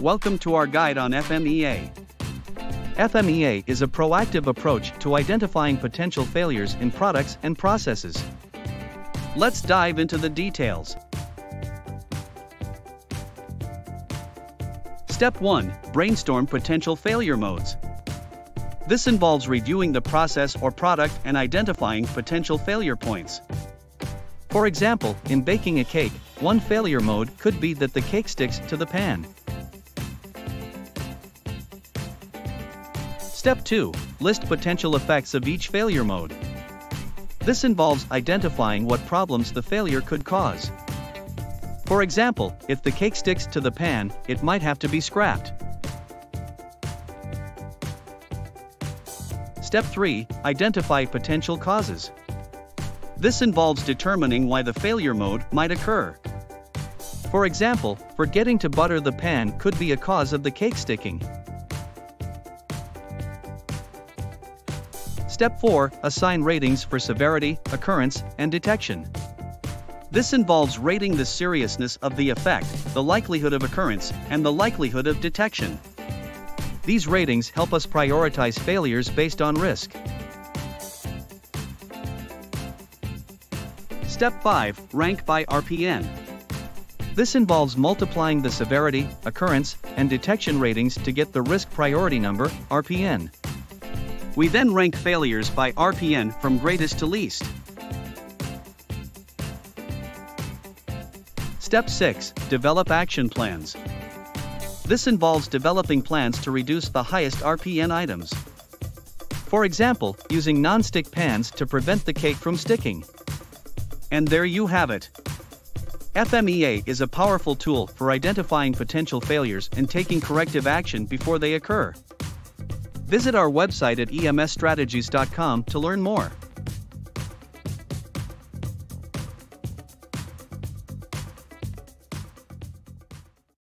welcome to our guide on FMEA. FMEA is a proactive approach to identifying potential failures in products and processes. Let's dive into the details. Step 1 Brainstorm potential failure modes. This involves reviewing the process or product and identifying potential failure points. For example, in baking a cake, one failure mode could be that the cake sticks to the pan. Step 2. List potential effects of each failure mode. This involves identifying what problems the failure could cause. For example, if the cake sticks to the pan, it might have to be scrapped. Step 3. Identify potential causes. This involves determining why the failure mode might occur. For example, forgetting to butter the pan could be a cause of the cake sticking. Step 4 Assign ratings for severity, occurrence, and detection. This involves rating the seriousness of the effect, the likelihood of occurrence, and the likelihood of detection. These ratings help us prioritize failures based on risk. Step 5 Rank by RPN. This involves multiplying the severity, occurrence, and detection ratings to get the risk priority number, RPN. We then rank failures by RPN from greatest to least. Step 6 Develop action plans. This involves developing plans to reduce the highest RPN items. For example, using non-stick pans to prevent the cake from sticking. And there you have it. FMEA is a powerful tool for identifying potential failures and taking corrective action before they occur. Visit our website at emsstrategies.com to learn more.